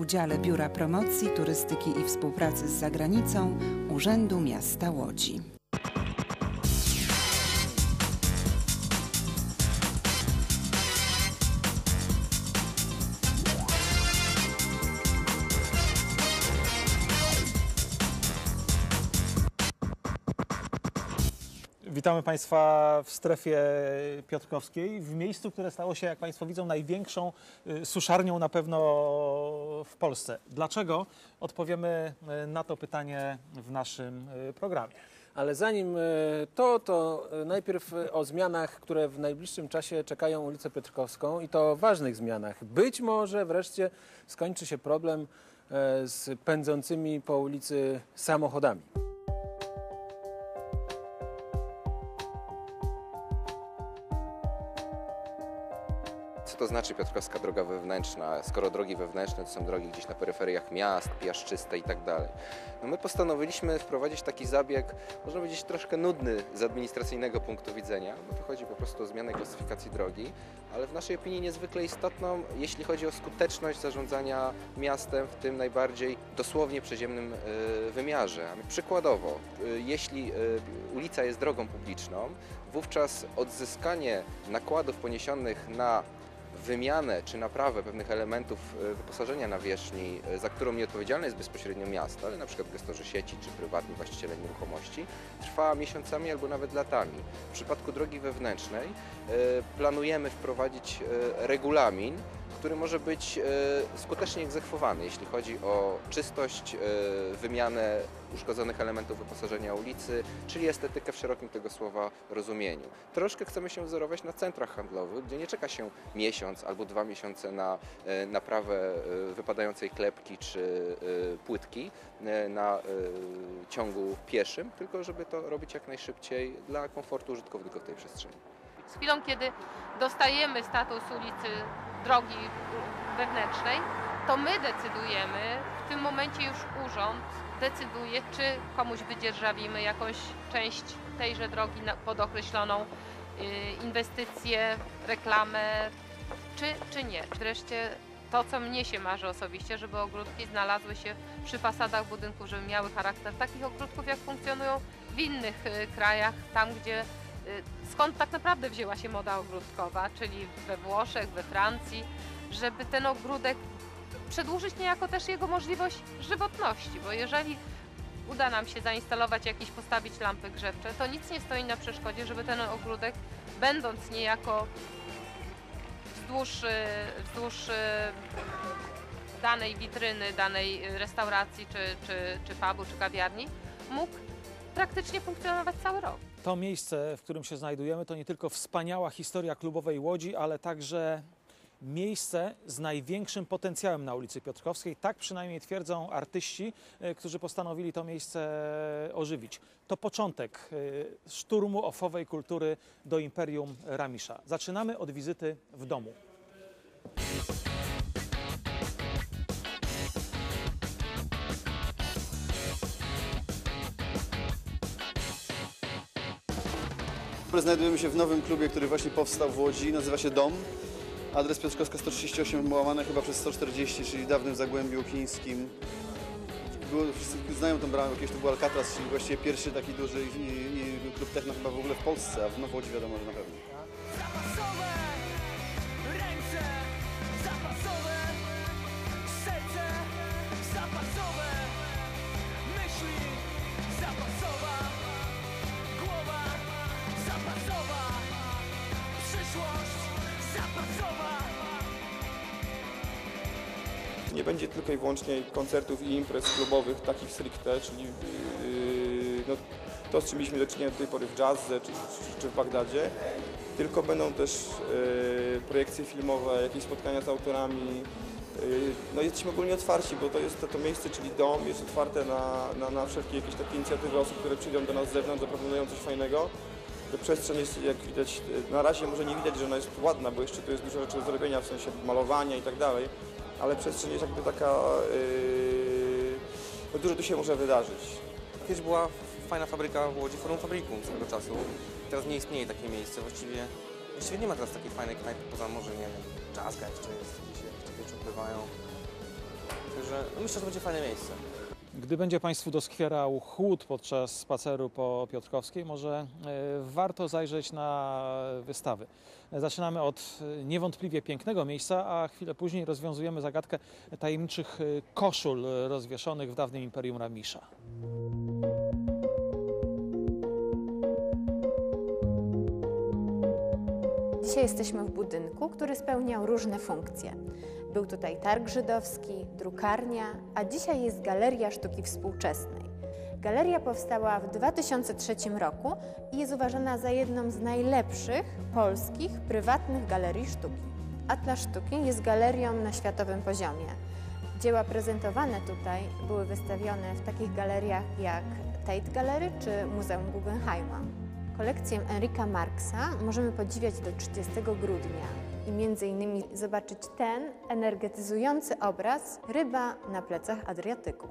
udziale Biura Promocji, Turystyki i Współpracy z Zagranicą Urzędu Miasta Łodzi. Witamy Państwa w strefie piotrkowskiej, w miejscu, które stało się, jak Państwo widzą, największą y, suszarnią na pewno w Polsce. Dlaczego? Odpowiemy y, na to pytanie w naszym y, programie. Ale zanim to, to najpierw o zmianach, które w najbliższym czasie czekają ulicę Piotrkowską i to ważnych zmianach. Być może wreszcie skończy się problem z pędzącymi po ulicy samochodami. Znaczy Piotrkowska droga wewnętrzna, skoro drogi wewnętrzne to są drogi gdzieś na peryferiach miast, piaszczyste i tak dalej. No my postanowiliśmy wprowadzić taki zabieg, można powiedzieć troszkę nudny z administracyjnego punktu widzenia, bo tu chodzi po prostu o zmianę klasyfikacji drogi, ale w naszej opinii niezwykle istotną, jeśli chodzi o skuteczność zarządzania miastem w tym najbardziej dosłownie przeziemnym y, wymiarze. Przykładowo, y, jeśli y, ulica jest drogą publiczną, wówczas odzyskanie nakładów poniesionych na wymianę czy naprawę pewnych elementów e, wyposażenia nawierzchni, e, za którą nieodpowiedzialne jest bezpośrednio miasto, ale na przykład gestorzy sieci czy prywatni właściciele nieruchomości, trwa miesiącami albo nawet latami. W przypadku drogi wewnętrznej e, planujemy wprowadzić regulamin, który może być e, skutecznie egzekwowany, jeśli chodzi o czystość, e, wymianę uszkodzonych elementów wyposażenia ulicy, czyli estetykę w szerokim tego słowa rozumieniu. Troszkę chcemy się wzorować na centrach handlowych, gdzie nie czeka się miesiąc albo dwa miesiące na e, naprawę wypadającej klepki czy płytki na ciągu pieszym, tylko żeby to robić jak najszybciej dla komfortu użytkowników tej przestrzeni. Z chwilą, kiedy dostajemy status ulicy drogi wewnętrznej, to my decydujemy, w tym momencie już urząd decyduje, czy komuś wydzierżawimy jakąś część tejże drogi pod określoną y, inwestycję, reklamę, czy, czy nie. Wreszcie to, co mnie się marzy osobiście, żeby ogródki znalazły się przy fasadach budynków, żeby miały charakter takich ogródków, jak funkcjonują w innych y, krajach, tam gdzie skąd tak naprawdę wzięła się moda ogródkowa, czyli we Włoszech, we Francji, żeby ten ogródek przedłużyć niejako też jego możliwość żywotności, bo jeżeli uda nam się zainstalować jakieś, postawić lampy grzewcze, to nic nie stoi na przeszkodzie, żeby ten ogródek, będąc niejako wzdłuż, y, wzdłuż y, danej witryny, danej y, restauracji, czy, czy, czy pubu, czy kawiarni, mógł praktycznie funkcjonować cały rok. To miejsce, w którym się znajdujemy, to nie tylko wspaniała historia klubowej Łodzi, ale także miejsce z największym potencjałem na ulicy Piotrkowskiej. Tak przynajmniej twierdzą artyści, e, którzy postanowili to miejsce ożywić. To początek e, szturmu ofowej kultury do Imperium Ramisza. Zaczynamy od wizyty w domu. Znajdujemy się w nowym klubie, który właśnie powstał w Łodzi, nazywa się Dom. Adres Piotrkowska 138, łamane chyba przez 140, czyli dawnym Zagłębiu Chińskim. Było, wszyscy znają tą bramę, kiedyś to był Alcatraz, czyli właściwie pierwszy taki duży i, i, klub techno chyba w ogóle w Polsce, a w Nowo Łodzi wiadomo, że na pewno. Nie będzie tylko i wyłącznie koncertów i imprez klubowych, takich stricte, czyli yy, no, to, z czym mieliśmy do czynienia do tej pory w jazzie czy, czy, czy w Bagdadzie, tylko będą też yy, projekcje filmowe, jakieś spotkania z autorami. Yy, no, jesteśmy ogólnie otwarci, bo to jest to, to miejsce, czyli dom, jest otwarte na, na, na wszelkie jakieś takie inicjatywy osób, które przyjdą do nas z zewnątrz, zaproponują coś fajnego. Przestrzeń jest, jak widać, na razie może nie widać, że ona jest ładna, bo jeszcze tu jest dużo rzeczy do zrobienia, w sensie malowania i tak dalej ale przestrzeń jest jakby taka, yy, no dużo tu się może wydarzyć. Kiedyś była fajna fabryka w Łodzi, Forum Fabrikum swego czasu. Teraz nie istnieje takie miejsce, właściwie, właściwie nie ma teraz takiej fajnej knajpy, poza może, nie wiem, jeszcze jest, gdzie się jeszcze wieczór bywają. no myślę, że będzie fajne miejsce. Gdy będzie Państwu doskwierał chłód podczas spaceru po Piotrkowskiej, może e, warto zajrzeć na wystawy. Zaczynamy od e, niewątpliwie pięknego miejsca, a chwilę później rozwiązujemy zagadkę tajemniczych e, koszul rozwieszonych w dawnym Imperium Ramisza. Dzisiaj jesteśmy w budynku, który spełniał różne funkcje. Był tutaj targ żydowski, drukarnia, a dzisiaj jest Galeria Sztuki Współczesnej. Galeria powstała w 2003 roku i jest uważana za jedną z najlepszych polskich prywatnych galerii sztuki. Atlas Sztuki jest galerią na światowym poziomie. Dzieła prezentowane tutaj były wystawione w takich galeriach jak Tate Gallery czy Muzeum Guggenheima. Kolekcję Enrika Marksa możemy podziwiać do 30 grudnia i między innymi zobaczyć ten energetyzujący obraz Ryba na plecach Adriatyku.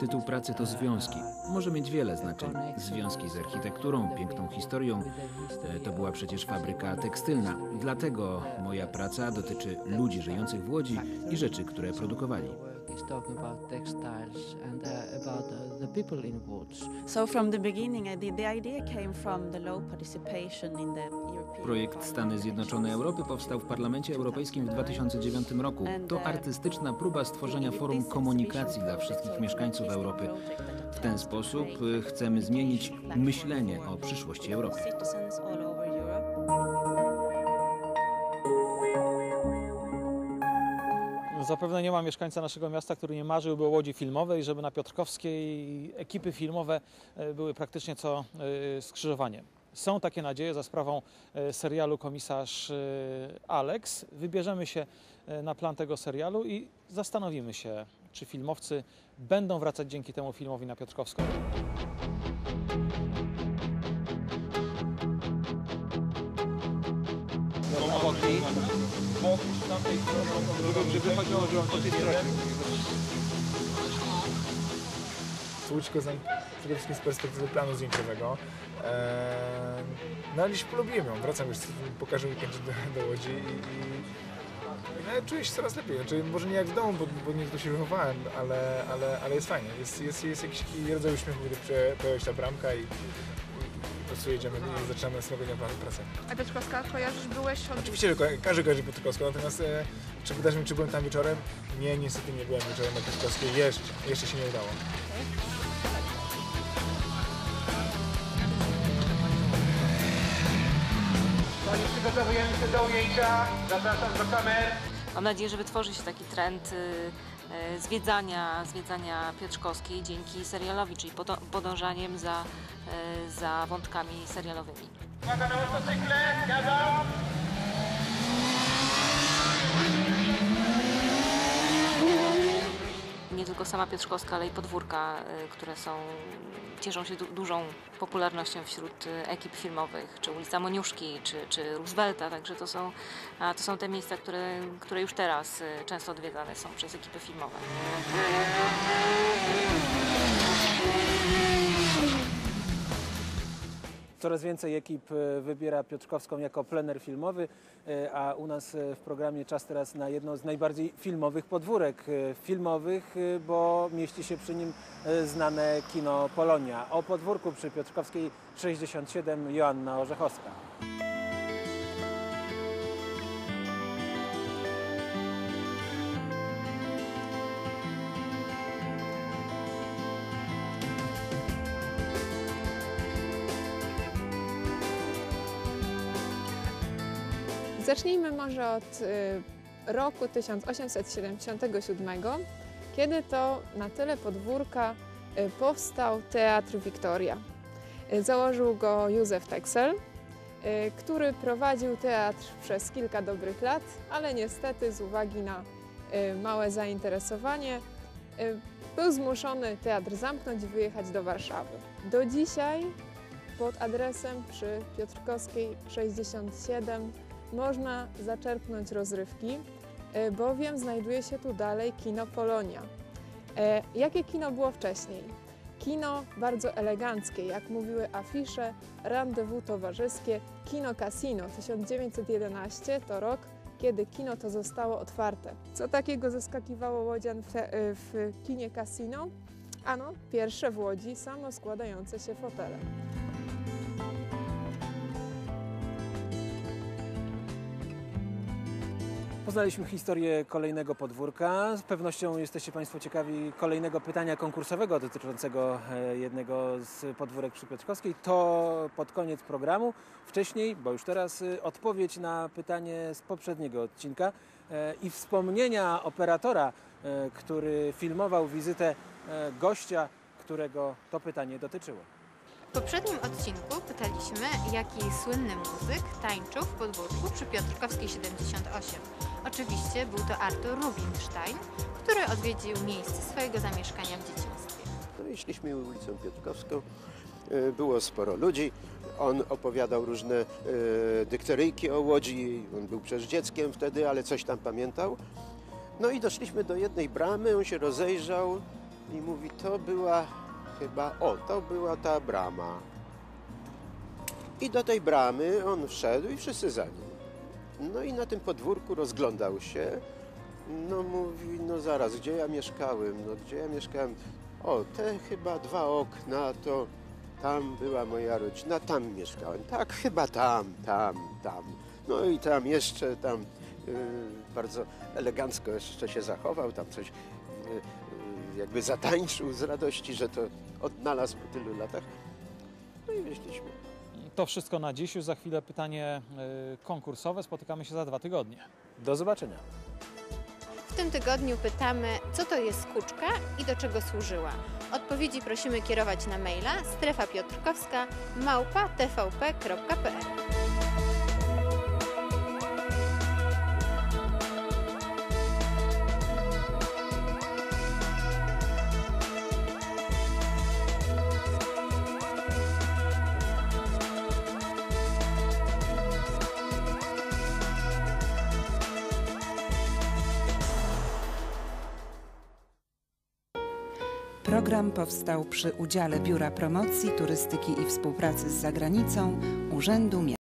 Tytuł pracy to związki. Może mieć wiele znaczeń. Związki z architekturą, piękną historią. E, To była przecież fabryka tekstylna. Dlatego moja praca dotyczy ludzi żyjących w Łodzi i rzeczy, które produkowali. Is talking about textiles and uh, about uh, the people in Łódź. So from the beginning, uh, the, the idea came from the low participation in the European Projekt Stany Zjednoczone Europy powstał w Parlamencie Europejskim w 2009 roku. To artystyczna próba stworzenia forum komunikacji dla wszystkich mieszkańców Europy. W ten sposób y, chcemy zmienić myślenie o przyszłości Europy. Zapewne nie ma mieszkańca naszego miasta, który nie marzyłby o łodzi filmowej, żeby na Piotrkowskiej ekipy filmowe e, były praktycznie co e, skrzyżowanie. Są takie nadzieje za sprawą e, serialu Komisarz Alex. Wybierzemy się na plan tego serialu i zastanowimy się, czy filmowcy będą wracać dzięki temu filmowi na Piotrkowską. Łódź Kozan przede wszystkim z perspektywy planu zdjęciowego. Eee, no ale polubiłem ją, wracam już po każdym do, do Łodzi i, i, i czuję się coraz lepiej. Znaczy, może nie jak w domu, bo, bo nie tu się wychowałem, ale, ale, ale jest fajnie. Jest, jest, jest jakiś rodzaj uśmiechu, gdy pojawia się ta bramka i, prostu jedziemy i zaczynamy pra- pracę. A Piotrkowska kojarzysz, byłeś od... Oczywiście, że ko- każdy kojarzy Piotrkowską, natomiast e, czy pytasz mnie, czy byłem tam wieczorem? Nie, niestety nie byłem wieczorem na Piotrkowskiej. Jeszcze, jeszcze się nie udało. Przygotowujemy się do ujęcia. Zapraszam do kamer. Mam nadzieję, że wytworzy się taki trend y, y, zwiedzania, zwiedzania Piotrkowskiej dzięki serialowi, czyli podążaniem za, y, za wątkami serialowymi. Uwaga na motocykle, zgadzam. Nie tylko sama Piotrkowska, ale i podwórka, y, które są, cieszą się du- dużą popularnością wśród y, ekip filmowych, czy ulica Moniuszki, czy, czy Roosevelta, także to są, to są te miejsca, które, które już teraz y, często odwiedzane są przez ekipy filmowe. Coraz więcej ekip e, wybiera Piotrkowską jako plener filmowy, e, a u nas e, w programie czas teraz na jedno z najbardziej filmowych podwórek. Filmowych, bo mieści się przy nim znane kino Polonia. O podwórku przy Piotrkowskiej 67 Joanna Orzechowska. Zacznijmy może od y, roku 1877, kiedy to na tyle podwórka y, powstał Teatr Wiktoria. Y, Założył go Józef Texel, który prowadził teatr przez kilka dobrych lat, ale niestety z uwagi na małe zainteresowanie był zmuszony teatr zamknąć i wyjechać do Warszawy. Do dzisiaj pod adresem przy Piotrkowskiej 67 można zaczerpnąć rozrywki, e, bowiem znajduje się tu dalej kino Polonia. E, jakie kino było wcześniej? Kino bardzo eleganckie, jak mówiły afisze, rendezvous towarzyskie, kino Casino 1911 to rok, kiedy kino to zostało otwarte. Co takiego zaskakiwało Łodzian w, te, w kinie Casino? Ano, pierwsze w Łodzi samo składające się fotele. Poznaliśmy historię kolejnego podwórka. Z pewnością jesteście Państwo ciekawi kolejnego pytania konkursowego dotyczącego e, jednego z podwórek przy Piotrkowskiej. To pod koniec programu. Wcześniej, bo już teraz, y, odpowiedź na pytanie z poprzedniego odcinka e, i wspomnienia operatora, e, który filmował wizytę gościa, którego to pytanie dotyczyło. W poprzednim odcinku pytaliśmy, jaki słynny muzyk tańczył w podwórku przy Piotrkowskiej 78. Oczywiście był to Artur Rubinstein, który odwiedził miejsce swojego zamieszkania w dzieciństwie. I szliśmy ulicą Piotrkowską. E, Było sporo ludzi. On opowiadał różne e, dykteryjki o Łodzi. On był przecież dzieckiem wtedy, ale coś tam pamiętał. No i doszliśmy do jednej bramy, on się rozejrzał i mówi, to była chyba, o, to była ta brama. I do tej bramy on wszedł i wszyscy za nim. No i na tym podwórku rozglądał się. No mówi, no zaraz, gdzie ja mieszkałem? No gdzie ja mieszkałem? O, te chyba dwa okna, to tam była moja rodzina, tam mieszkałem. Tak, chyba tam, tam, tam. No i tam jeszcze, tam yy, bardzo elegancko jeszcze się zachował, tam coś yy, jakby zatańczył z radości, że to odnalazł po tylu latach. No i wyszliśmy. To wszystko na dziś. Już za chwilę pytanie y, konkursowe. Spotykamy się za dwa tygodnie. Do zobaczenia. W tym tygodniu pytamy, co to jest kuczka i do czego służyła. Odpowiedzi prosimy kierować na maila strefa piotrkowska małpa tvp.pl. Program powstał przy udziale Biura Promocji, Turystyki i Współpracy z Zagranicą Urzędu Miasta.